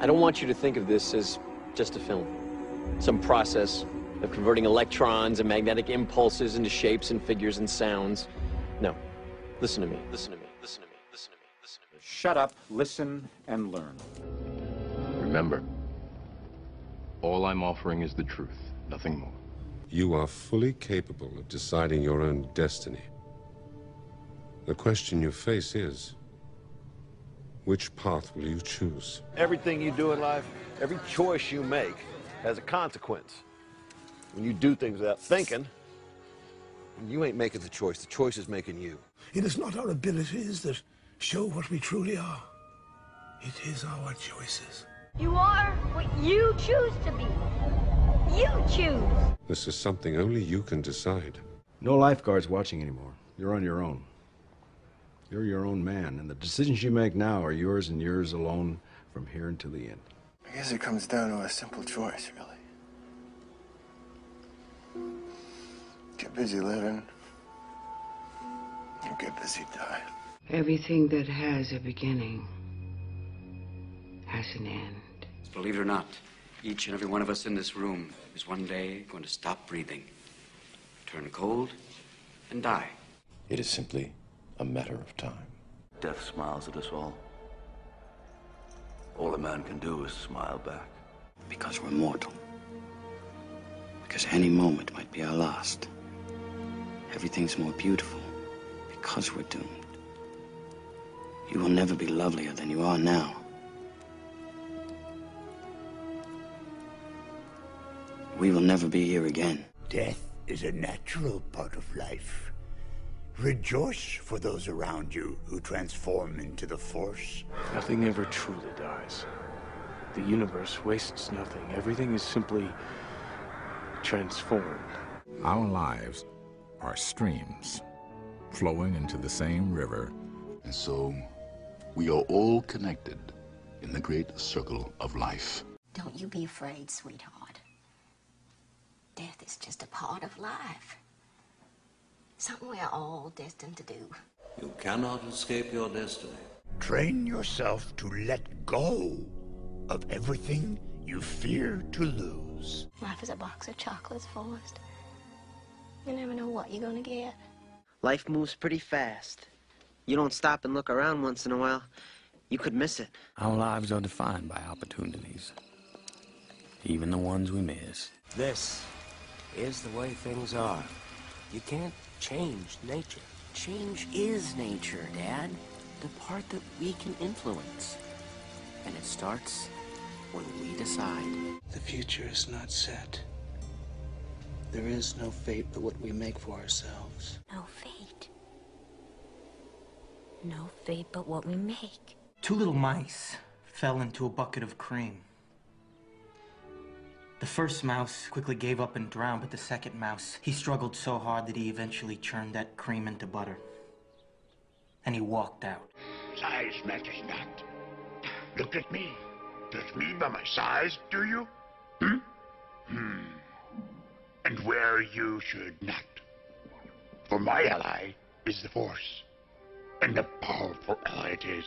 I don't want you to think of this as just a film. Some process of converting electrons and magnetic impulses into shapes and figures and sounds. No. Listen to me. Listen to me. Listen to me. Listen to me. Listen to me. Shut up, listen, and learn. Remember, all I'm offering is the truth, nothing more. You are fully capable of deciding your own destiny. The question you face is, which path will you choose? Everything you do in life, every choice you make has a consequence. When you do things without thinking, you ain't making the choice. The choice is making you. It is not our abilities that show what we truly are. It is our choices. You are what you choose to be. You choose. This is something only you can decide. No lifeguards watching anymore. You're on your own. You're your own man, and the decisions you make now are yours and yours alone from here until the end. I guess it comes down to a simple choice, really. Get busy living. Or get busy dying. Everything that has a beginning has an end. Believe it or not, each and every one of us in this room is one day going to stop breathing, turn cold, and die. It is simply a matter of time. Death smiles at us all. All a man can do is smile back. Because we're mortal. Because any moment might be our last. Everything's more beautiful because we're doomed. You will never be lovelier than you are now. We will never be here again. Death is a natural part of life. Rejoice for those around you who transform into the Force. Nothing ever truly dies. The universe wastes nothing. Everything is simply transformed. Our lives are streams flowing into the same river. And so, we are all connected in the great circle of life. Don't you be afraid, sweetheart. Death is just a part of life. Something we're all destined to do. You cannot escape your destiny. Train yourself to let go of everything you fear to lose. Life is a box of chocolates, Forrest. You never know what you're gonna get. Life moves pretty fast. You don't stop and look around once in a while, you could miss it. Our lives are defined by opportunities, even the ones we miss. This is the way things are. You can't change nature. Change is nature, Dad. The part that we can influence. And it starts when we decide. The future is not set. There is no fate but what we make for ourselves. No fate. No fate but what we make. Two little mice fell into a bucket of cream. The first mouse quickly gave up and drowned, but the second mouse, he struggled so hard that he eventually churned that cream into butter. And he walked out. Size matters not. Look at me. Judge me by my size, do you? Hmm? Hmm. And where you should not. For my ally is the Force. And a powerful ally it is.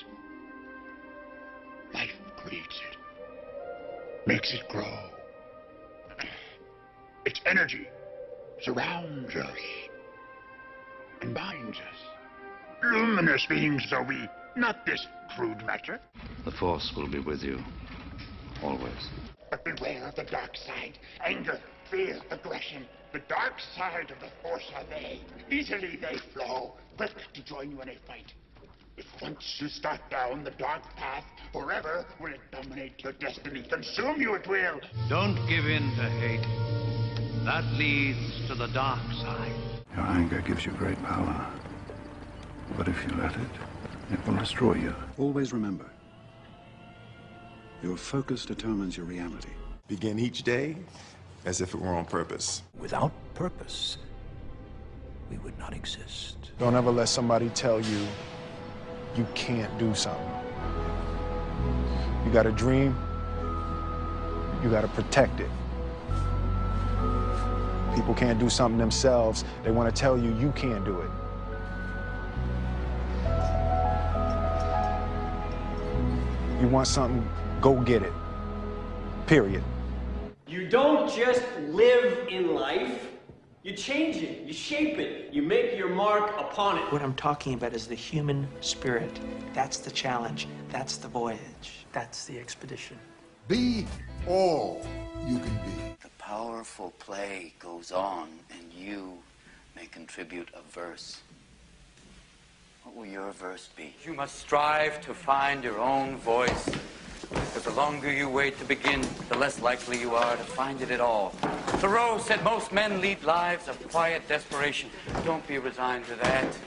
Life creates it. Makes it grow. Its energy surrounds us and binds us. Luminous beings are we, not this crude matter. The Force will be with you. Always. But beware of the dark side. Anger, fear, aggression. The dark side of the Force are they. Easily they flow, quick to join you in a fight. If once you start down the dark path, forever will it dominate your destiny. Consume you it will. Don't give in to hate. That leads to the dark side. Your anger gives you great power. But if you let it, it will destroy you. Always remember, your focus determines your reality. Begin each day as if it were on purpose. Without purpose, we would not exist. Don't ever let somebody tell you you can't do something. You got a dream, you got to protect it. People can't do something themselves. They want to tell you you can't do it. You want something, go get it. Period. You don't just live in life, you change it, you shape it, you make your mark upon it. What I'm talking about is the human spirit. That's the challenge. That's the voyage. That's the expedition. Be all you can be. Powerful play goes on, and you may contribute a verse. What will your verse be? You must strive to find your own voice. Because the longer you wait to begin, the less likely you are to find it at all. Thoreau said most men lead lives of quiet desperation. Don't be resigned to that.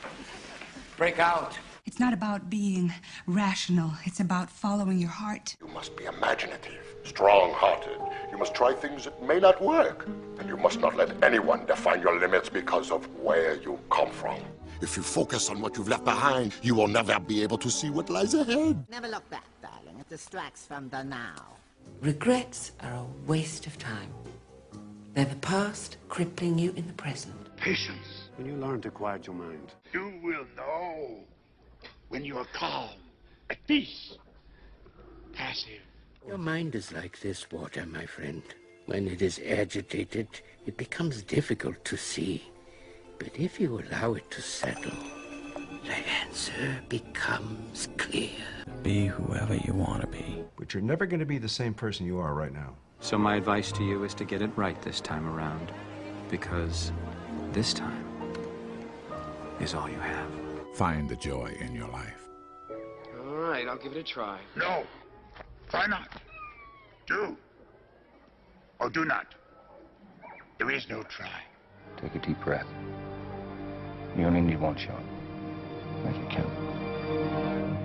Break out. It's not about being rational, it's about following your heart. You must be imaginative, strong hearted. You must try things that may not work. And you must not let anyone define your limits because of where you come from. If you focus on what you've left behind, you will never be able to see what lies ahead. Never look back, darling. It distracts from the now. Regrets are a waste of time. They're the past crippling you in the present. Patience. When you learn to quiet your mind, You will know when you are calm, at peace, passive. Your mind is like this water, my friend. When it is agitated, it becomes difficult to see. But if you allow it to settle, the answer becomes clear. Be whoever you want to be. But you're never going to be the same person you are right now. So my advice to you is to get it right this time around. Because this time is all you have. Find the joy in your life. All right, I'll give it a try. No. Try not. Do. Or do not. There is no try. Take a deep breath. You only need one shot. Make it count.